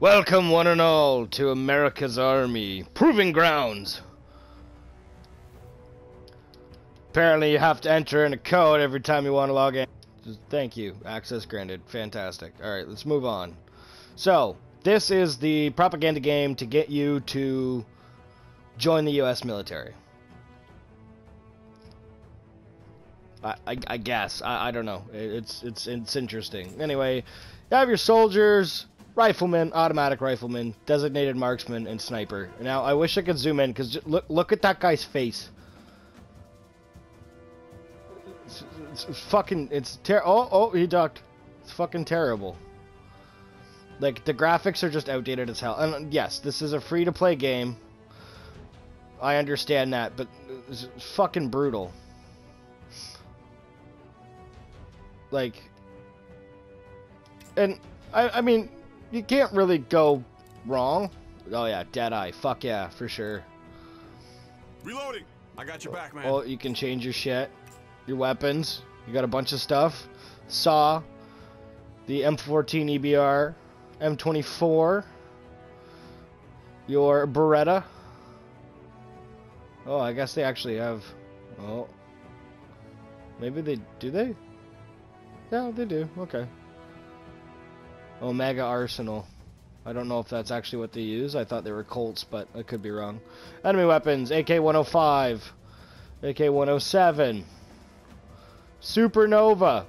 Welcome, one and all, to America's Army Proving Grounds. Apparently, you have to enter in a code every time you want to log in. Thank you. Access granted. Fantastic. Alright, let's move on. So, this is the propaganda game to get you to join the U.S. military. I, I, I guess. I, I don't know. It's, it's, it's interesting. Anyway, you have your soldiers, rifleman, automatic rifleman, designated marksman, and sniper. Now, I wish I could zoom in, because look, look at that guy's face. It's, it's, it's fucking, it's ter- oh, oh, he ducked. It's fucking terrible. Like, the graphics are just outdated as hell. And yes, this is a free-to-play game. I understand that, but it's fucking brutal. Like, and I, I mean, you can't really go wrong. Oh yeah, Deadeye. Fuck yeah, for sure. Reloading. I got your back, man. Oh, you can change your shit, your weapons. You got a bunch of stuff. SAW, the M14 EBR, M24, your Beretta. Oh, I guess they actually have. Oh, maybe they do they? Yeah, they do. Okay. Omega Arsenal. I don't know if that's actually what they use. I thought they were Colts, but I could be wrong. Enemy weapons: AK-105, AK-107, Supernova.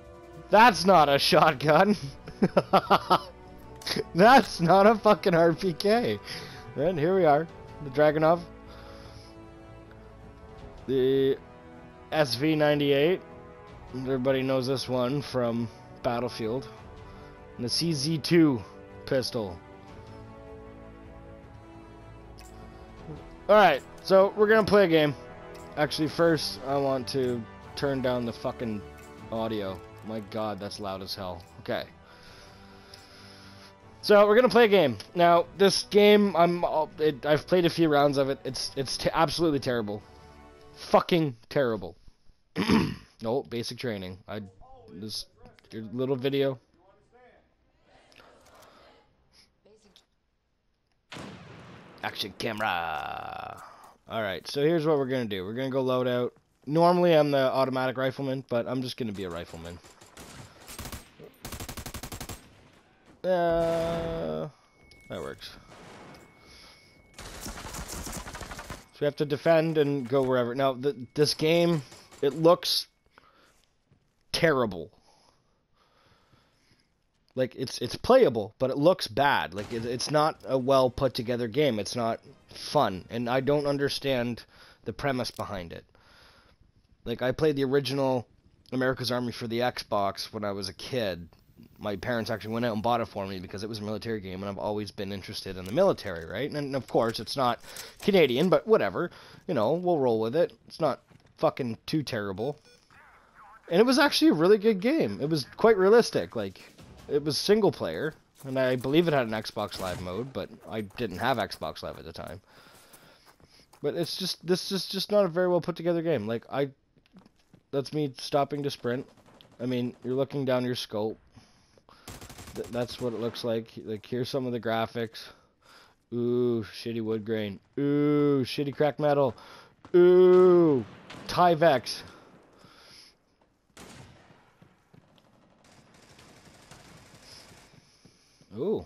That's not a shotgun. that's not a fucking RPK. And here we are, the Dragunov, the SV-98. Everybody knows this one from Battlefield. And the CZ2 pistol. Alright, so we're gonna play a game. Actually, first, I want to turn down the fucking audio. My god, that's loud as hell. Okay. So we're gonna play a game. Now, this game, I'm, it, I've played a few rounds of it. It's, it's absolutely terrible. Fucking terrible. no, basic training. I, this little video. Action camera. Alright, so here's what we're gonna do. We're gonna go load out. Normally I'm the automatic rifleman, but I'm just gonna be a rifleman. Uh, that works. So we have to defend and go wherever. Now, th this game, it looks terrible. Like it's it's playable, but it looks bad. Like it, it's not a well put together game. It's not fun, and I don't understand the premise behind it. Like I played the original America's Army for the Xbox when I was a kid. My parents actually went out and bought it for me because it was a military game, and I've always been interested in the military, right? And of course, it's not Canadian, but whatever. You know, we'll roll with it. It's not fucking too terrible. And it was actually a really good game. It was quite realistic. Like, it was single player, and I believe it had an Xbox Live mode, but I didn't have Xbox Live at the time. But it's just this is just not a very well put together game. Like I, that's me stopping to sprint. I mean, you're looking down your scope. Th that's what it looks like. Like here's some of the graphics. Ooh, shitty wood grain. Ooh, shitty crack metal. Ooh, Tyvek. Ooh.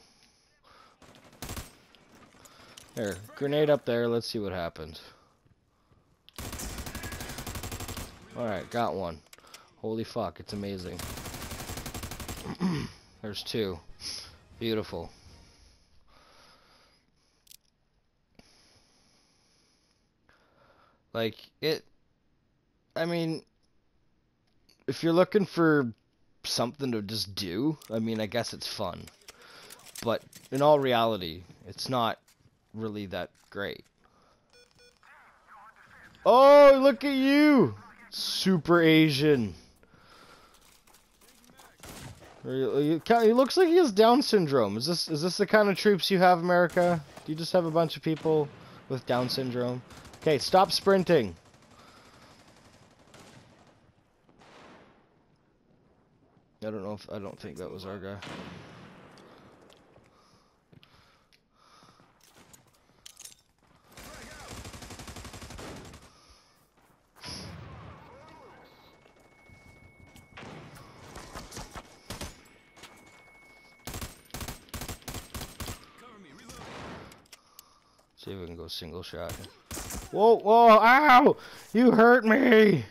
There, grenade up there. Let's see what happens. Alright, got one. Holy fuck, it's amazing. There's two. Beautiful. Like, it... I mean... If you're looking for something to just do, I mean, I guess it's fun. But in all reality, it's not really that great. Oh, look at you! Super Asian. He looks like he has Down syndrome. Is this is this the kind of troops you have, America? Do you just have a bunch of people with Down syndrome? Okay, stop sprinting. I don't know if I don't think that was our guy. See if we can go single shot. Whoa, whoa, ow! You hurt me!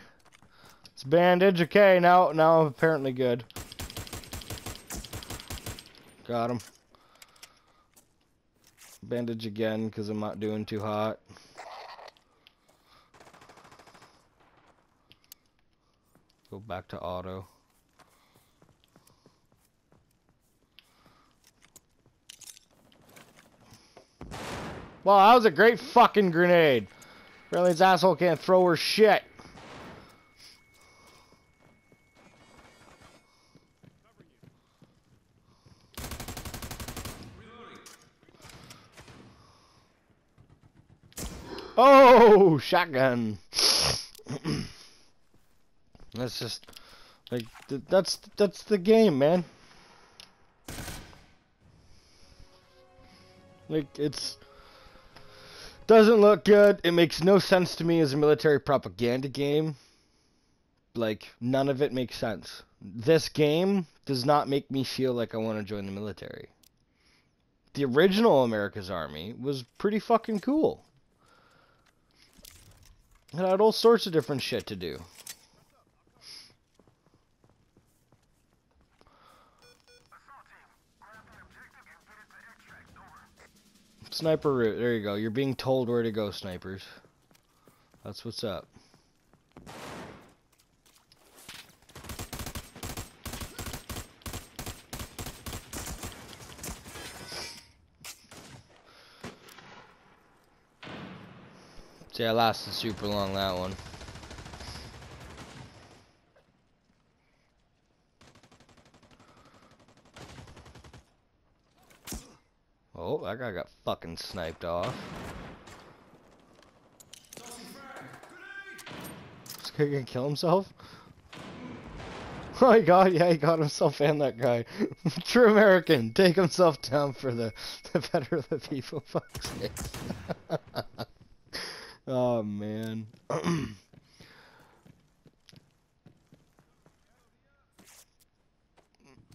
It's bandage, okay, now, now I'm apparently good. Got him. Bandage again, because I'm not doing too hot. Go back to auto. Well, that was a great fucking grenade. Really, this asshole can't throw her shit. Oh, shotgun. that's just like th that's that's the game, man. Like it's doesn't look good. It makes no sense to me as a military propaganda game. Like none of it makes sense. This game does not make me feel like I want to join the military. The original America's Army was pretty fucking cool. It had all sorts of different shit to do. Sniper route. There you go. You're being told where to go, snipers. That's what's up. See, I lasted super long that one. Oh, that guy got fucking sniped off. Guy gonna kill himself? Oh my god, yeah, he got himself and that guy. True American, take himself down for the, the better of the people, fuck's sake. oh man.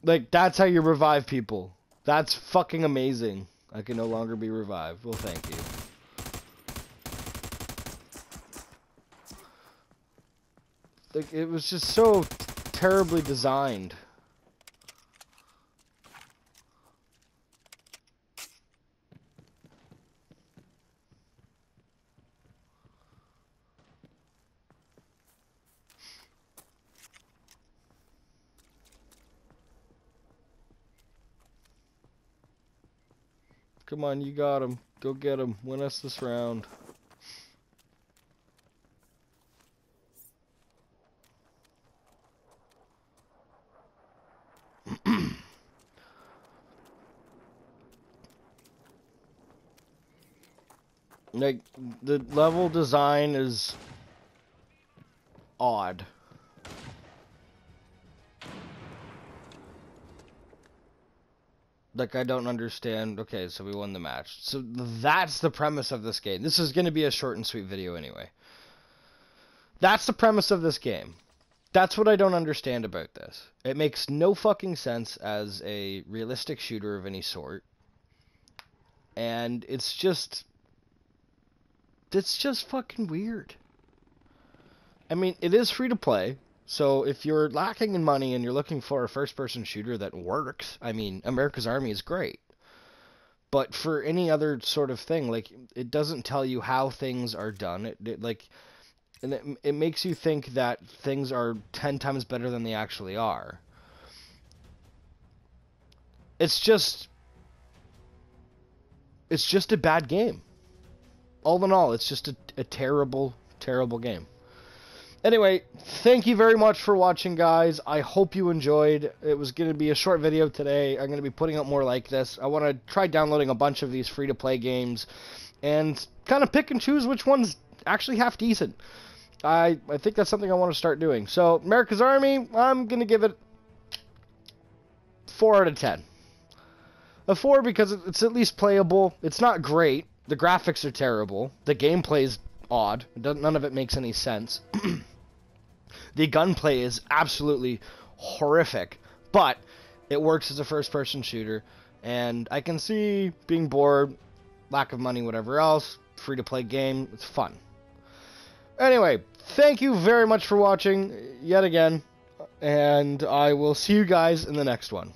like, that's how you revive people. That's fucking amazing. I can no longer be revived. Well, thank you. Like, it was just so terribly designed. Come on, you got him. Go get him. Win us this round. like the level design is odd. Like I don't understand. Okay, so we won the match. So that's the premise of this game. This is going to be a short and sweet video anyway. That's the premise of this game. That's what I don't understand about this. It makes no fucking sense as a realistic shooter of any sort. And it's just it's just fucking weird. I mean, it is free to play. So if you're lacking in money and you're looking for a first-person shooter that works, I mean, America's Army is great. But for any other sort of thing, like it doesn't tell you how things are done. It, it like and it, it makes you think that things are 10 times better than they actually are. It's just it's just a bad game. All in all, it's just a, a terrible, terrible game. Anyway, thank you very much for watching, guys. I hope you enjoyed. It was going to be a short video today. I'm going to be putting out more like this. I want to try downloading a bunch of these free-to-play games and kind of pick and choose which ones actually half decent. I, I think that's something I want to start doing. So, America's Army, I'm going to give it 4 out of 10. A 4 because it's at least playable. It's not great. The graphics are terrible. The gameplay is odd. None of it makes any sense. The gunplay is absolutely horrific, but it works as a first person shooter, and I can see being bored lack of money, whatever else. Free to play game. It's fun. Anyway, thank you very much for watching yet again, and I will see you guys in the next one.